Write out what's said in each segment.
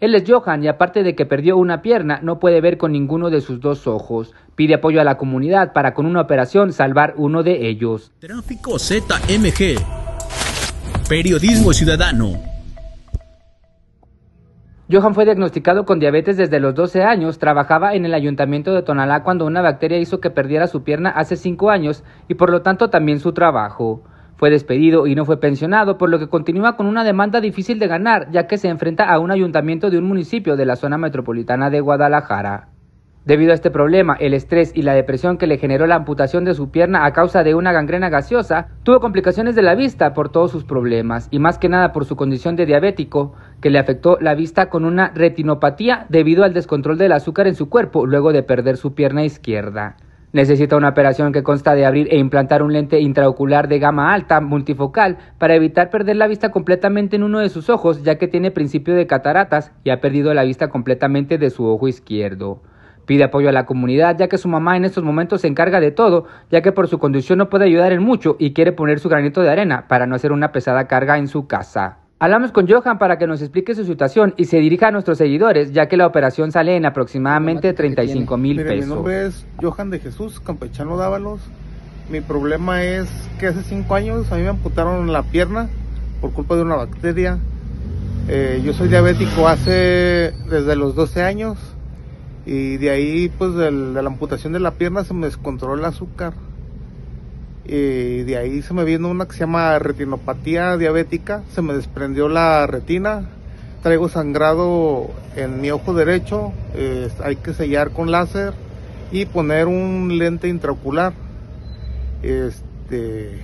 Él es Johan y aparte de que perdió una pierna, no puede ver con ninguno de sus dos ojos. Pide apoyo a la comunidad para con una operación salvar uno de ellos. Tráfico ZMG. Periodismo ciudadano. Johan fue diagnosticado con diabetes desde los 12 años, trabajaba en el ayuntamiento de Tonalá cuando una bacteria hizo que perdiera su pierna hace 5 años y por lo tanto también su trabajo. Fue despedido y no fue pensionado, por lo que continúa con una demanda difícil de ganar, ya que se enfrenta a un ayuntamiento de un municipio de la zona metropolitana de Guadalajara. Debido a este problema, el estrés y la depresión que le generó la amputación de su pierna a causa de una gangrena gaseosa, tuvo complicaciones de la vista por todos sus problemas y más que nada por su condición de diabético, que le afectó la vista con una retinopatía debido al descontrol del azúcar en su cuerpo luego de perder su pierna izquierda. Necesita una operación que consta de abrir e implantar un lente intraocular de gama alta multifocal para evitar perder la vista completamente en uno de sus ojos, ya que tiene principio de cataratas y ha perdido la vista completamente de su ojo izquierdo. Pide apoyo a la comunidad, ya que su mamá en estos momentos se encarga de todo, ya que por su condición no puede ayudar en mucho y quiere poner su granito de arena para no hacer una pesada carga en su casa. Hablamos con Johan para que nos explique su situación y se dirija a nuestros seguidores, ya que la operación sale en aproximadamente 35 mil pesos. Mi nombre es Johan de Jesús, campechano Dávalos. Mi problema es que hace 5 años a mí me amputaron la pierna por culpa de una bacteria. Eh, yo soy diabético hace desde los 12 años y de ahí pues de la amputación de la pierna se me descontroló el azúcar y de ahí se me vino una que se llama retinopatía diabética, se me desprendió la retina, traigo sangrado en mi ojo derecho, hay que sellar con láser y poner un lente intraocular. Este,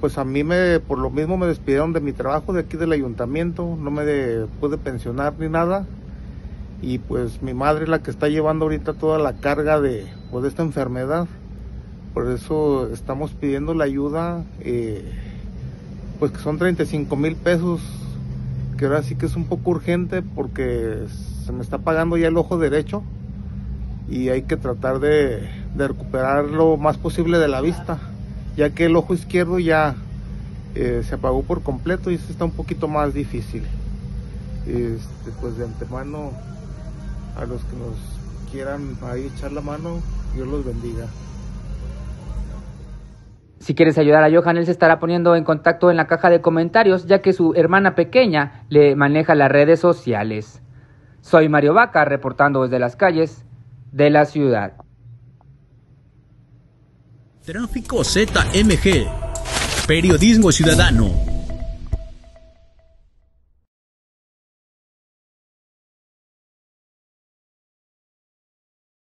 pues a mí me, por lo mismo me despidieron de mi trabajo de aquí del ayuntamiento, no me pude pensionar ni nada. Y pues mi madre es la que está llevando ahorita toda la carga de, pues, de esta enfermedad. Por eso estamos pidiendo la ayuda, eh, pues que son 35 mil pesos, que ahora sí que es un poco urgente porque se me está pagando ya el ojo derecho y hay que tratar de, recuperar lo más posible de la vista, ya que el ojo izquierdo ya eh, se apagó por completo y eso está un poquito más difícil. Este, pues de antemano a los que nos quieran ahí echar la mano, Dios los bendiga. Si quieres ayudar a Johan, él se estará poniendo en contacto en la caja de comentarios, ya que su hermana pequeña le maneja las redes sociales. Soy Mario Vaca, reportando desde las calles de la ciudad. Tráfico ZMG. Periodismo ciudadano.